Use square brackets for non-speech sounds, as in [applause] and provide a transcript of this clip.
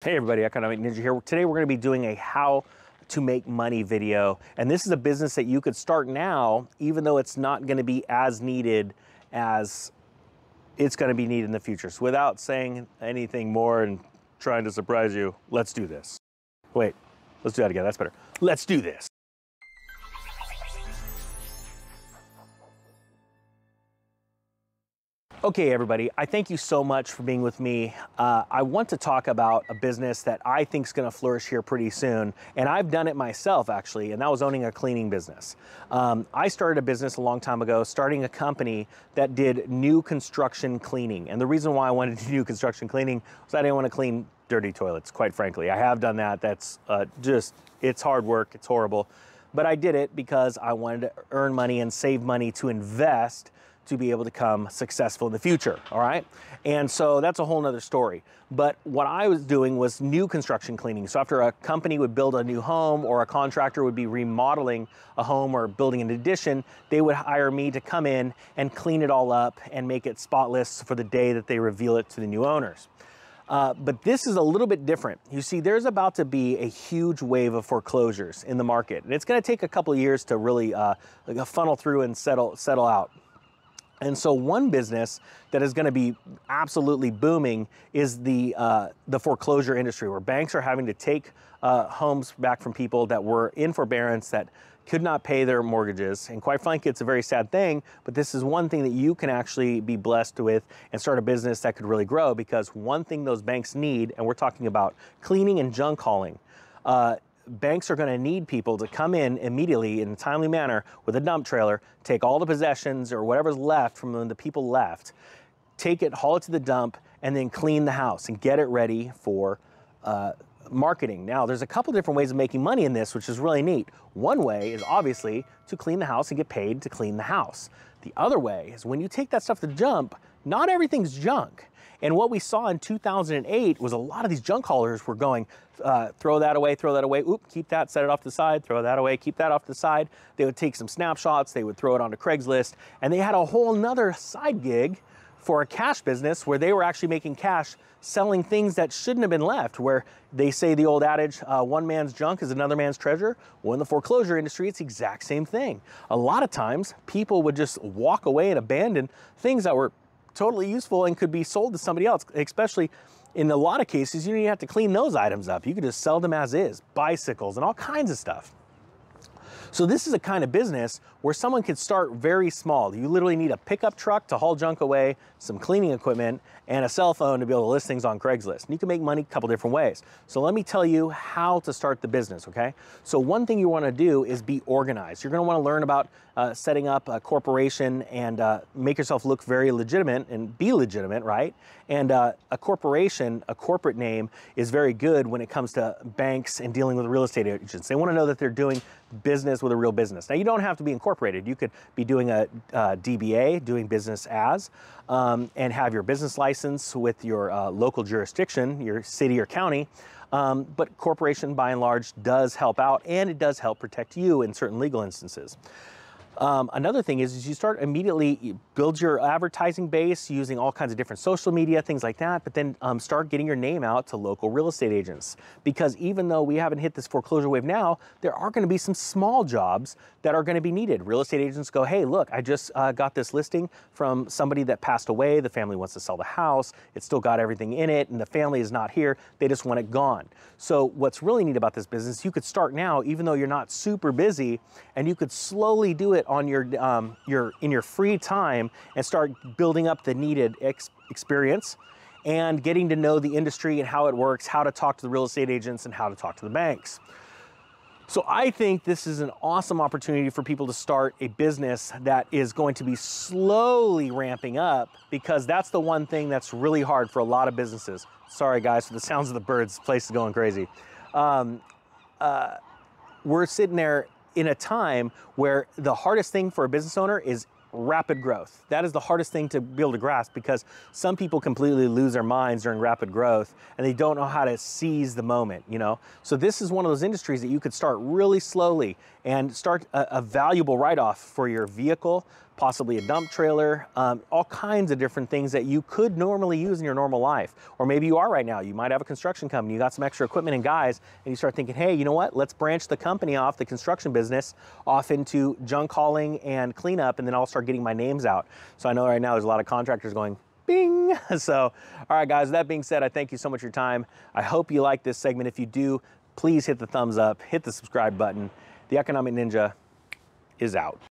Hey everybody, Economic Ninja here. Today we're going to be doing a how to make money video. And this is a business that you could start now, even though it's not going to be as needed as it's going to be needed in the future. So without saying anything more and trying to surprise you, let's do this. Wait, let's do that again. That's better. Let's do this. Okay, everybody, I thank you so much for being with me. Uh, I want to talk about a business that I think is going to flourish here pretty soon. And I've done it myself, actually, and that was owning a cleaning business. Um, I started a business a long time ago, starting a company that did new construction cleaning. And the reason why I wanted to do construction cleaning was I didn't want to clean dirty toilets, quite frankly. I have done that. That's uh, just, it's hard work, it's horrible. But I did it because I wanted to earn money and save money to invest to be able to become successful in the future, all right? And so that's a whole nother story. But what I was doing was new construction cleaning. So after a company would build a new home or a contractor would be remodeling a home or building an addition, they would hire me to come in and clean it all up and make it spotless for the day that they reveal it to the new owners. Uh, but this is a little bit different. You see, there's about to be a huge wave of foreclosures in the market, and it's going to take a couple years to really uh, funnel through and settle settle out. And so one business that is going to be absolutely booming is the uh, the foreclosure industry, where banks are having to take uh, homes back from people that were in forbearance that could not pay their mortgages. And quite frankly, it's a very sad thing, but this is one thing that you can actually be blessed with and start a business that could really grow because one thing those banks need, and we're talking about cleaning and junk hauling, uh, banks are going to need people to come in immediately in a timely manner with a dump trailer, take all the possessions or whatever's left from when the people left, take it, haul it to the dump, and then clean the house and get it ready for uh, marketing. Now, there's a couple different ways of making money in this, which is really neat. One way is obviously to clean the house and get paid to clean the house. The other way is when you take that stuff to dump, not everything's junk. And what we saw in 2008 was a lot of these junk haulers were going, uh, throw that away, throw that away, oop, keep that, set it off to the side, throw that away, keep that off to the side. They would take some snapshots, they would throw it onto Craigslist, and they had a whole nother side gig for a cash business where they were actually making cash selling things that shouldn't have been left, where they say the old adage, uh, one man's junk is another man's treasure. Well, in the foreclosure industry, it's the exact same thing. A lot of times, people would just walk away and abandon things that were totally useful and could be sold to somebody else, especially in a lot of cases, you don't even have to clean those items up. You could just sell them as is, bicycles and all kinds of stuff. So this is a kind of business where someone could start very small. You literally need a pickup truck to haul junk away, some cleaning equipment, and a cell phone to be able to list things on Craigslist. And you can make money a couple different ways. So let me tell you how to start the business, okay? So one thing you wanna do is be organized. You're gonna wanna learn about uh, setting up a corporation and uh, make yourself look very legitimate and be legitimate, right? And uh, a corporation, a corporate name, is very good when it comes to banks and dealing with real estate agents. They wanna know that they're doing business with a real business. Now, you don't have to be incorporated. You could be doing a, a DBA, doing business as, um, and have your business license with your uh, local jurisdiction, your city or county. Um, but corporation, by and large, does help out, and it does help protect you in certain legal instances. Um, another thing is, is you start immediately build your advertising base using all kinds of different social media, things like that, but then um, start getting your name out to local real estate agents. Because even though we haven't hit this foreclosure wave now, there are going to be some small jobs that are going to be needed. Real estate agents go, hey, look, I just uh, got this listing from somebody that passed away. The family wants to sell the house. It's still got everything in it, and the family is not here. They just want it gone. So what's really neat about this business, you could start now, even though you're not super busy, and you could slowly do it on your, um, your in your free time and start building up the needed ex experience and getting to know the industry and how it works, how to talk to the real estate agents and how to talk to the banks. So I think this is an awesome opportunity for people to start a business that is going to be slowly ramping up because that's the one thing that's really hard for a lot of businesses. Sorry guys for the sounds of the birds, place is going crazy. Um, uh, we're sitting there in a time where the hardest thing for a business owner is rapid growth. That is the hardest thing to be able to grasp because some people completely lose their minds during rapid growth and they don't know how to seize the moment, you know? So this is one of those industries that you could start really slowly and start a, a valuable write-off for your vehicle, possibly a dump trailer, um, all kinds of different things that you could normally use in your normal life. Or maybe you are right now. You might have a construction company, you got some extra equipment and guys, and you start thinking, hey, you know what? Let's branch the company off, the construction business, off into junk hauling and cleanup, and then I'll start getting my names out. So I know right now there's a lot of contractors going, bing. [laughs] So, all right, guys, that being said, I thank you so much for your time. I hope you like this segment. If you do, please hit the thumbs up, hit the subscribe button. The Economic Ninja is out.